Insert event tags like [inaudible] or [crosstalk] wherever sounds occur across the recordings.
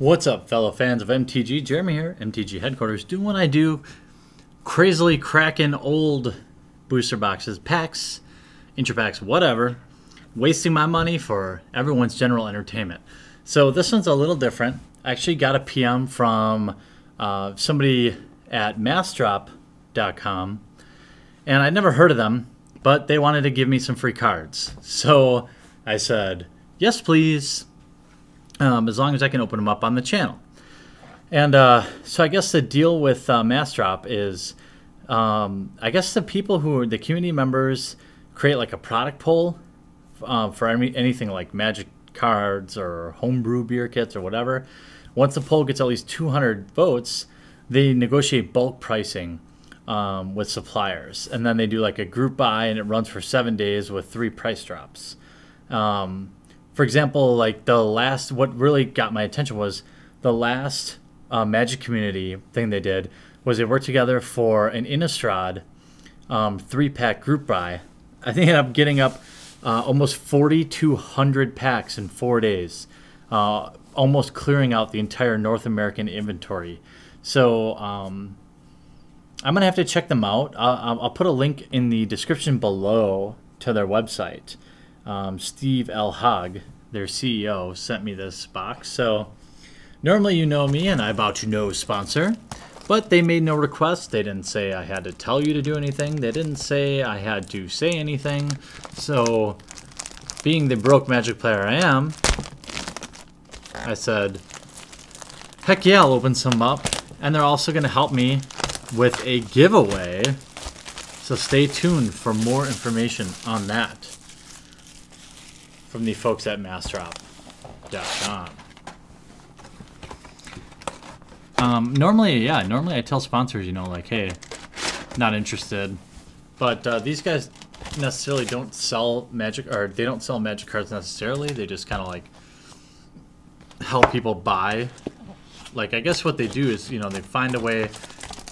What's up, fellow fans of MTG? Jeremy here, MTG headquarters, doing what I do, crazily cracking old booster boxes, packs, intro packs, whatever, wasting my money for everyone's general entertainment. So this one's a little different. I actually got a PM from uh, somebody at massdrop.com, and I'd never heard of them, but they wanted to give me some free cards. So I said, yes, please um, as long as I can open them up on the channel. And uh, so I guess the deal with uh, Massdrop is, um, I guess the people who are the community members create like a product poll uh, for any, anything like Magic cards or homebrew beer kits or whatever. Once the poll gets at least 200 votes, they negotiate bulk pricing um, with suppliers, and then they do like a group buy, and it runs for seven days with three price drops. Um, for example, like the last, what really got my attention was the last uh, Magic Community thing they did was they worked together for an Innistrad um, three pack group buy. I think ended up getting up uh, almost 4,200 packs in four days, uh, almost clearing out the entire North American inventory. So um, I'm gonna have to check them out. I'll, I'll put a link in the description below to their website um, Steve El-Hage, their CEO, sent me this box. So normally you know me and I about to know sponsor, but they made no request. They didn't say I had to tell you to do anything. They didn't say I had to say anything. So being the broke magic player I am, I said, heck yeah, I'll open some up. And they're also going to help me with a giveaway. So stay tuned for more information on that from the folks at massdrop.com. Um, normally, yeah, normally I tell sponsors, you know, like, hey, not interested. But uh, these guys necessarily don't sell magic, or they don't sell magic cards necessarily. They just kind of like help people buy. Like, I guess what they do is, you know, they find a way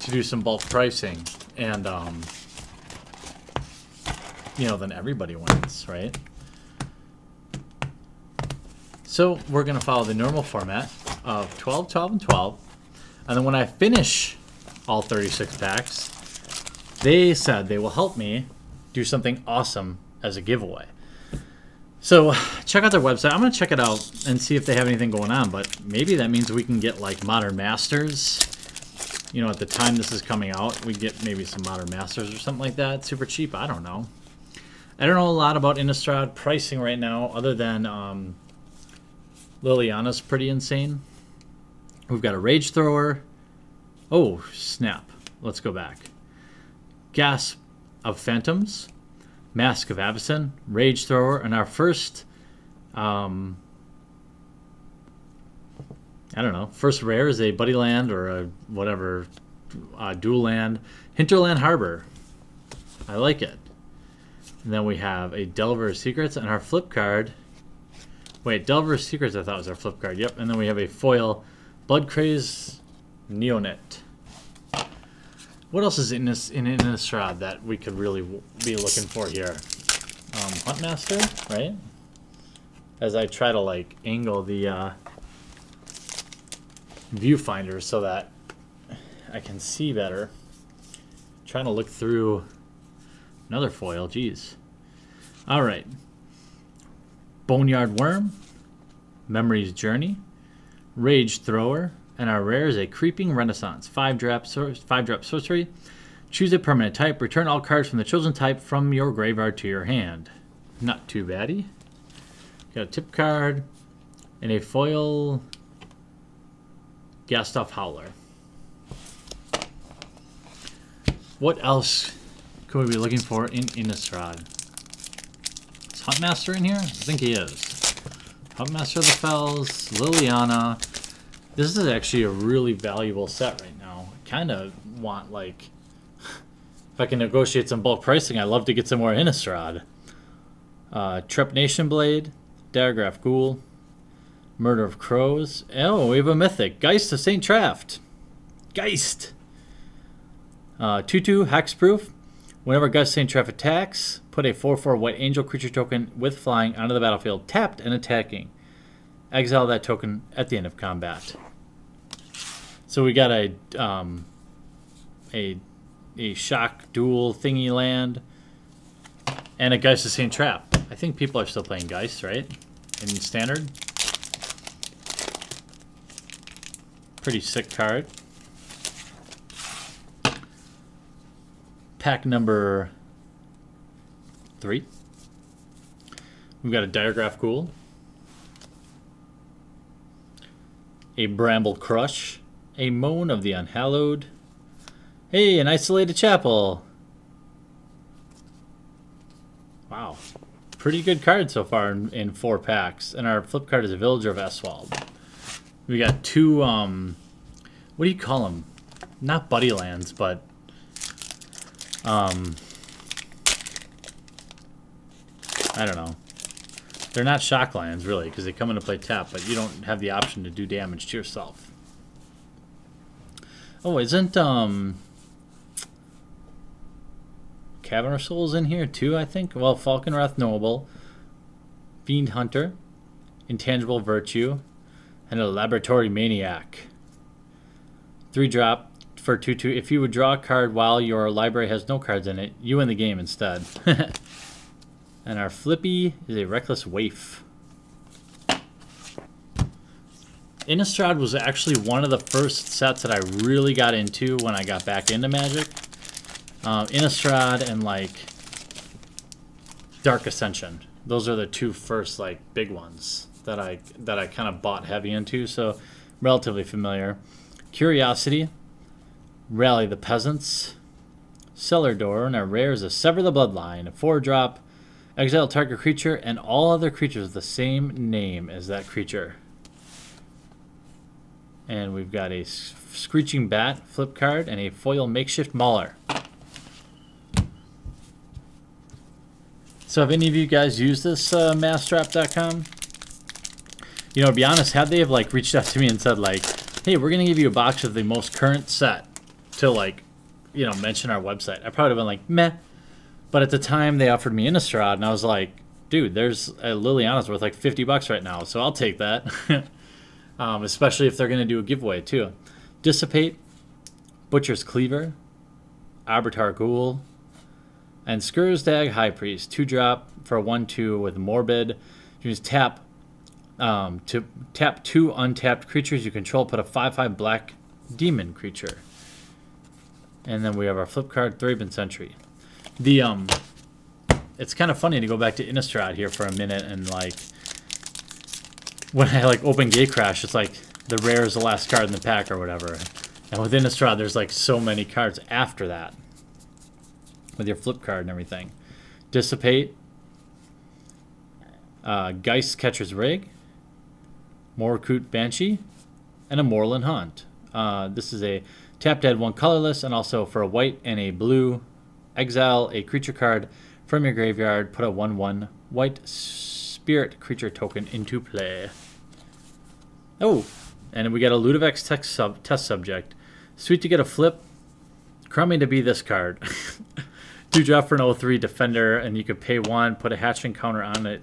to do some bulk pricing, and, um, you know, then everybody wins, right? So we're going to follow the normal format of 12, 12, and 12. And then when I finish all 36 packs, they said they will help me do something awesome as a giveaway. So check out their website. I'm going to check it out and see if they have anything going on. But maybe that means we can get like Modern Masters. You know, at the time this is coming out, we get maybe some Modern Masters or something like that. Super cheap. I don't know. I don't know a lot about Innistrad pricing right now other than um, Liliana's pretty insane. We've got a Rage Thrower. Oh, snap. Let's go back. Grasp of Phantoms, Mask of Avacyn, Rage Thrower, and our first, um, I don't know, first rare is a Buddy Land or a whatever, uh, dual land, Hinterland Harbor. I like it. And then we have a Delver of Secrets, and our flip card Wait, Delver's Secrets I thought was our flip card. Yep, and then we have a foil Blood Craze Neonet. What else is in this in Innistrad that we could really be looking for here? Um, Huntmaster, right? As I try to like angle the uh, viewfinder so that I can see better. trying to look through another foil. Jeez. All right. Boneyard Worm, Memory's Journey, Rage Thrower, and our rare is a Creeping Renaissance. 5 drop, five drop sorcery. Choose a permanent type. Return all cards from the chosen type from your graveyard to your hand. Not too baddie. Got a tip card and a foil Gatstaf Howler. What else could we be looking for in Innistrad? Is Huntmaster in here? I think he is. Huntmaster of the Fells, Liliana. This is actually a really valuable set right now. I kind of want, like... If I can negotiate some bulk pricing, I'd love to get some more Innistrad. Uh, Trepanation Blade, Diregraf Ghoul, Murder of Crows. Oh, we have a Mythic. Geist of St. Traft. Geist! Uh, 2-2 Hexproof. Whenever Geist of St. Traft attacks, Put a 4 4 white angel creature token with flying onto the battlefield, tapped and attacking. exile that token at the end of combat. So we got a um, a a shock dual thingy land and a Geist of St. Traft. I think people are still playing Geist, right? In standard. Pretty sick card. Pack number three. We've got a Diregraf Ghoul. A Bramblecrush. A Moan of the Unhallowed. Hey, an Isolated Chapel. Wow. Pretty good card so far in, in, four packs. And our flip card is a Villager of Estwald. We got two, um, what do you call them? Not buddy lands, but, um, I don't know. They're not shock lands, really, because they come into play tap, but you don't have the option to do damage to yourself. Oh, isn't, um... Cavern Souls in here, too, I think? Well, Falkenrath Noble, Fiend Hunter, Intangible Virtue, and a Laboratory Maniac. Three drop for 2 2. If you would draw a card while your library has no cards in it, you win the game instead. [laughs] And our Flippy is a Reckless Waif. Innistrad was actually one of the first sets that I really got into when I got back into Magic. Um, Innistrad and like Dark Ascension. Those are the two first like big ones that I that I kind of bought heavy into. So relatively familiar. Curiosity, Rally the Peasants, Cellar Door, and our rare is a Sever the Bloodline, a four drop Exile target creature and all other creatures with the same name as that creature. And we've got a Screeching Bat flip card and a foil Makeshift Mauler. So have any of you guys used this uh? You know, to be honest, had they have like reached out to me and said like, hey, we're going to give you a box of the most current set to like, you know, mention our website, I probably would have been like, meh, but at the time, they offered me Innistrad, and I was like, dude, there's a Liliana's worth like 50 bucks right now, so I'll take that. [laughs] um, especially if they're going to do a giveaway, too. Dissipate, Butcher's Cleaver, Abattoir Ghoul, and Skirsdag High Priest. Two drop for a 1 2 with Morbid. You just tap um, to tap two untapped creatures you control, put a 5 5 black demon creature. And then we have our flip card, Thraben Sentry. The um, it's kind of funny to go back to Innistrad here for a minute and like when I like open Gatecrash, it's like the rare is the last card in the pack or whatever. And with Innistrad, there's like so many cards after that with your flip card and everything. Dissipate, uh, Geistcatcher's Rig, Morkrut Banshee, and a Moorland Haunt. Uh, this is a tap dead one colorless, and also for a white and a blue Exile a creature card from your graveyard. Put a 1 1 white spirit creature token into play. Oh, and we got a Ludevic's sub, test subject. Sweet to get a flip. Crummy to be this card. [laughs] Two drop for an 03 defender, and you could pay one, put a hatching counter on it.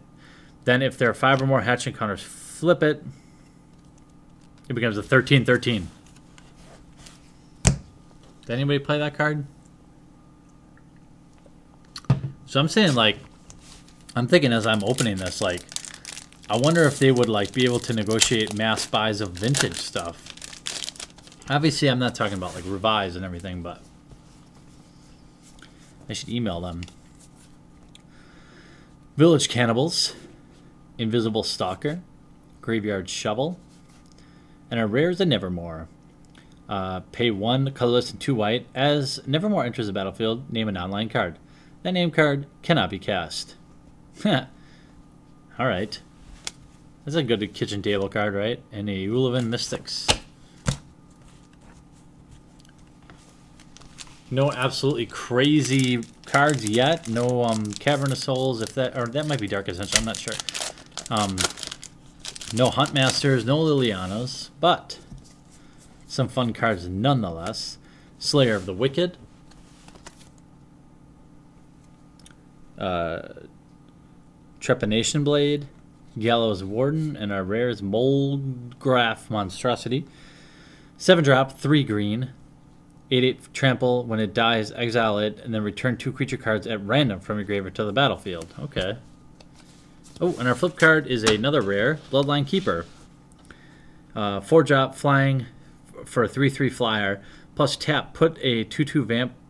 Then, if there are five or more hatching counters, flip it. It becomes a 13 13. Did anybody play that card? So I'm saying like, I'm thinking as I'm opening this, like, I wonder if they would like be able to negotiate mass buys of vintage stuff. Obviously, I'm not talking about like revise and everything, but I should email them. Village Cannibals, Invisible Stalker, Graveyard Shovel, and our rares a Nevermore. Uh, pay one colorless and two white. As Nevermore enters the battlefield, name an nonland card. That name card cannot be cast. [laughs] Alright. That's a good kitchen table card, right? And a Mystics. No absolutely crazy cards yet. No um, Cavern of Souls, if that or that might be Dark Ascension, I'm not sure. Um, no Huntmasters, no Lilianas, but some fun cards nonetheless. Slayer of the Wicked, uh, Trepanation Blade, Gallows Warden, and our rare is Moldgraf Monstrosity. 7 drop, 3 green. 8 8 trample. When it dies, exile it, and then return two creature cards at random from your graveyard to the battlefield. Okay. Oh, and our flip card is another rare, Bloodline Keeper. Uh, 4 drop, flying for a 3 3 flyer. Plus tap, put a 2 2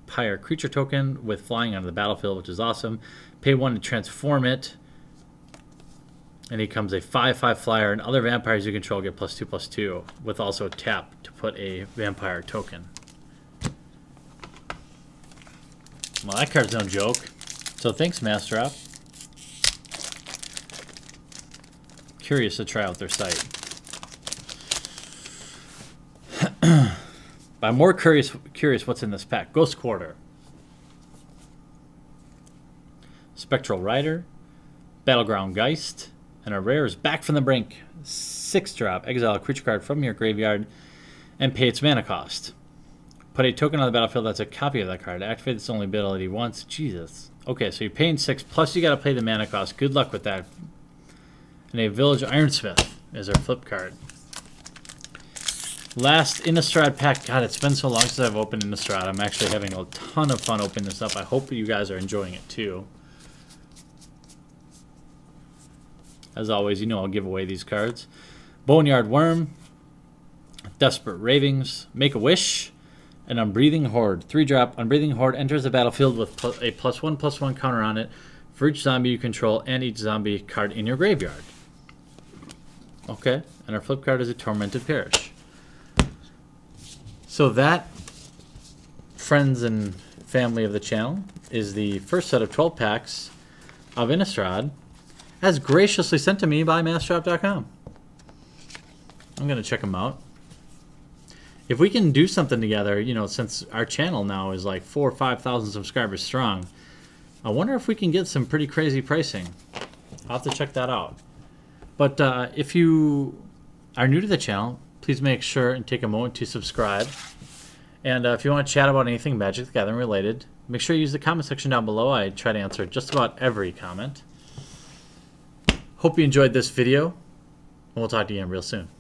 vampire creature token with flying onto the battlefield, which is awesome. Pay 1 to transform it. And he comes a 5 5 flyer, and other vampires you control get plus 2 plus 2, with also tap to put a vampire token. Well, that card's no joke. So thanks, Massdrop Curious to try out their site. [clears throat] I'm more curious curious what's in this pack. Ghost Quarter. Spectral Rider. Battleground Geist. And our rare is Back from the Brink. Six drop. Exile a creature card from your graveyard and pay its mana cost. Put a token on the battlefield that's a copy of that card. Activate this only ability once. Jesus. Okay, so you're paying six, plus you gotta pay the mana cost. Good luck with that. And a Village Ironsmith is our flip card. Last Innistrad pack. God, it's been so long since I've opened Innistrad. I'm actually having a ton of fun opening this up. I hope you guys are enjoying it too. As always, you know I'll give away these cards. Boneyard Worm, Desperate Ravings, Make a Wish, and Unbreathing Horde. Three drop. Unbreathing Horde enters the battlefield with a plus one plus one counter on it for each zombie you control and each zombie card in your graveyard. Okay, and our flip card is a Tormented Pariah. So that, friends and family of the channel, is the first set of 12 packs of Innistrad as graciously sent to me by Massdrop.com. I'm going to check them out. If we can do something together, you know, since our channel now is like four or 5,000 subscribers strong, I wonder if we can get some pretty crazy pricing. I'll have to check that out. But uh, if you are new to the channel, please make sure and take a moment to subscribe. And uh, if you want to chat about anything Magic the Gathering related, make sure you use the comment section down below. I try to answer just about every comment. Hope you enjoyed this video, and we'll talk to you again real soon.